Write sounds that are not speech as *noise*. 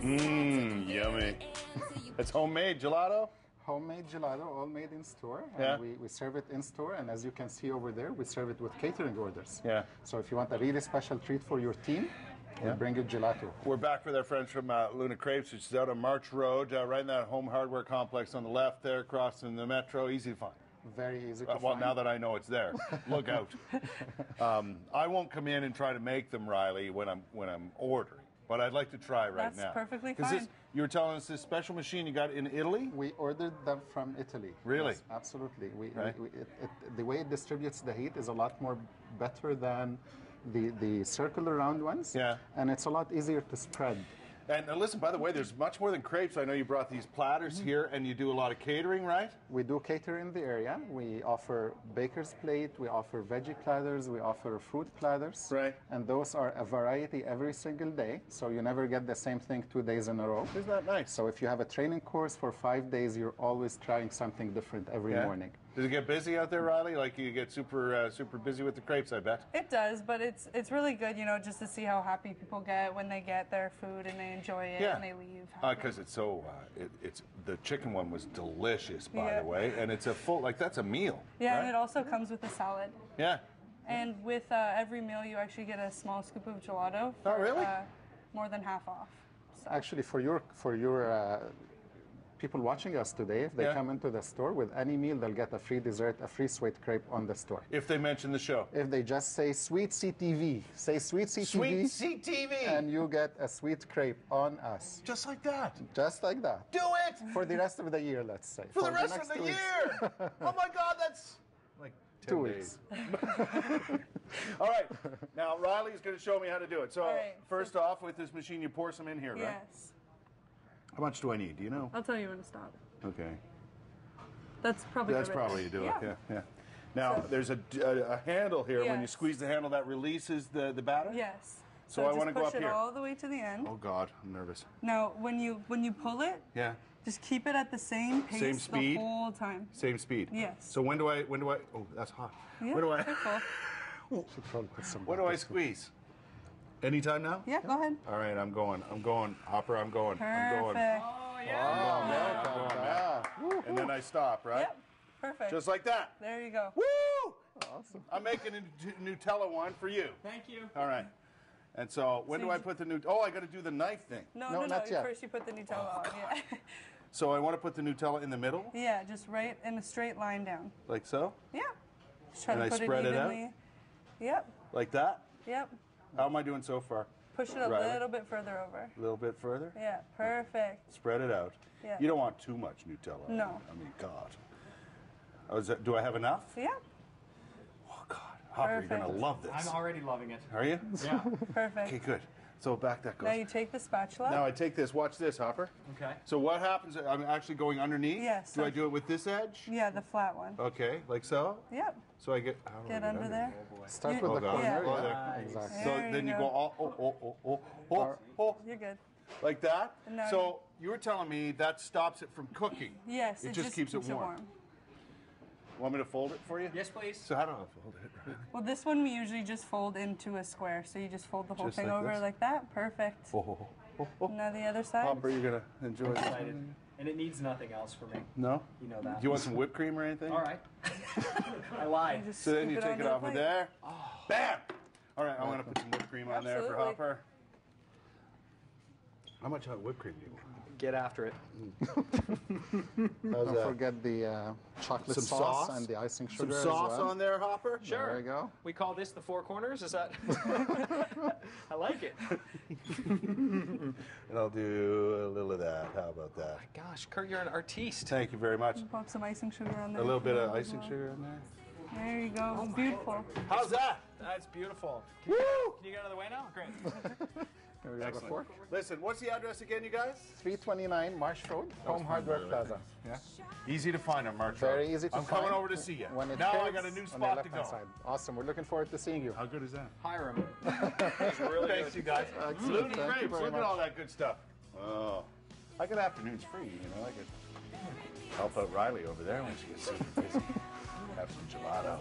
Mmm, yummy. It's homemade gelato? Homemade gelato, all made in store. And Yeah. we, we serve it in store, and as you can see over there, we serve it with catering orders. Yeah. So if you want a really special treat for your team, we bring you gelato. We're back with our friends from uh, Luna Crepes, which is out on March Road, uh, right in that home hardware complex on the left there, crossing the metro. Easy to find. Very easy to Uh, well, find. now that I know it's there, *laughs* look out. Um, I won't come in and try to make them, Riley, when I'm when I'm ordering. But I'd like to try right That's now. perfectly 'Cause This, fine. you were telling us this special machine you got in Italy. We ordered them from Italy. Really? Yes, absolutely. We, Right. we, it, it, the way it distributes the heat is a lot more better than the, the circular round ones. Yeah. And it's a lot easier to spread. And uh, listen, by the way, there's much more than crepes. I know you brought these platters Mm-hmm. here, and you do a lot of catering, right? We do cater in the area. We offer baker's plate, we offer veggie platters, we offer fruit platters. Right. And those are a variety every single day, so you never get the same thing two days in a row. Isn't that nice? So if you have a training course for five days, you're always trying something different every Yeah. morning. Does it get busy out there, Riley? Like you get super uh, super busy with the crepes, I bet. It does, but it's it's really good, you know, just to see how happy people get when they get their food and they enjoy it and they leave. happy. Because it's so, uh, it, it's the chicken one was delicious, by Yeah. the way, and it's a full like that's a meal. yeah, right? and it also comes with a salad. yeah. And with uh, every meal, you actually get a small scoop of gelato. For, Oh, really? Uh, more than half off. So. Actually, for your for your uh, people watching us today, if they Yeah. come into the store with any meal, they'll get a free dessert, a free sweet crepe on the store. If they mention the show, If they just say sweet CTV, say sweet CTV, sweet CTV, and you get a sweet crepe on us, just like that. just like that. Do it For the rest of the year, let's say. for the rest next of the year. *laughs* oh my God, that's like 10 Two days. weeks. *laughs* All right, now Riley's going to show me how to do it. So All right. first off, with this machine, you pour some in here, right? Yes. How much do I need? Do you know? I'll tell you when to stop. Okay. That's probably That's good. probably you do yeah. it. Yeah, yeah. Now there's a, a, a handle here. When you squeeze the handle, that releases the the batter. Yes. So I wanna go push up it here. all the way to the end. Oh God, I'm nervous. Now, when you when you pull it, Yeah. just keep it at the same pace Same speed? the whole time. Same speed. Yes. So when do I? When do I? Oh, that's hot. Yeah, When do I? careful. Should probably put some When do I squeeze? Anytime now. Yeah, go ahead. All right, I'm going. I'm going. Hopper, I'm going. I'm going. Perfect. Ah, And then I stop, right? Yep. Perfect. Just like that. there you go. Woo! Awesome. I'm making a Nutella one for you. Thank you. All right. And so when So do I put the new? Oh, I got to do the knife thing. No, No, no, no. not yet. First, you put the Nutella on. Yeah. *laughs* So I want to put the Nutella in the middle, yeah, just right in a straight line down. like so, Yeah. Just try And to I put spread it it out? Yep. like that. Yep. How am I doing so far? Push it a Right. little bit further over. A little bit further. Yeah. Perfect. Spread it out. Yeah. You don't want too much Nutella. No. I mean, God. Oh, is that, do I have enough? Yeah. Oh, God. Hopper, you're going to love this. I'm already loving it. Are you? Yeah. *laughs* Perfect. Okay, good. So back that goes. Now you take the spatula. Now I take this. Watch this, Hopper. Okay. So what happens? I'm actually going underneath. Yes. Do I do it with this edge? yeah, the flat one. Okay, like so. Yep. So I get. I Get under there. Start You- with the Oh, corner. Oh, yeah. Oh, yeah, there. Exactly. So There then you you go. go all oh oh oh oh oh oh, oh. You're good. like that. And now So you were telling me that stops it from cooking. *laughs* Yes. It, just, keeps, it warm. Want me to fold it for you? Yes, please. So how do I fold it? *laughs* Well, this one we usually just fold into a square. So you just fold the whole Just thing like over this? like that. Perfect. Oh, oh, oh, oh. Now the other side. Hopper, you're gonna enjoy this. Excited. And it needs nothing else for me. No. You know that. Do you want some whipped cream or anything? All right. I lied. So then you take onto it off of plate. there. Bam! All right, I'm gonna put some whipped cream on there for Hopper. How much hot whipped cream do you want? Get after it. *laughs* How's Don't forget the uh, chocolate sauce, sauce? and the icing Some sugar as sauce well. on there, Hopper. Sure. There we go. We call this the four corners. Is that? *laughs* I like it. *laughs* And I'll do a little of that. How about that? Gosh, Kurt, you're an artiste. Thank you very much. Pop some icing sugar on there. A little bit of icing sugar in there. There you go. It's beautiful. How's that? That's beautiful. Woo! Can you get out of the way now? Great. *laughs* Here we have a fork. Listen, what's the address again, you guys? 329 March Road, Home Hardware Plaza. Yeah. Easy to find on March Very Road. easy to find. I'm coming over to see you. When it now I got a new on the spot to go. left-hand Side. Awesome. We're looking forward to seeing you. How good is that? Hiram. *laughs* It's really Thanks, good. you guys. Excellent. Luna Thank Crepes, very look at all that good stuff. Oh, I get afternoons free. You know, I could help out Riley over there when she gets super busy. Have some gelato.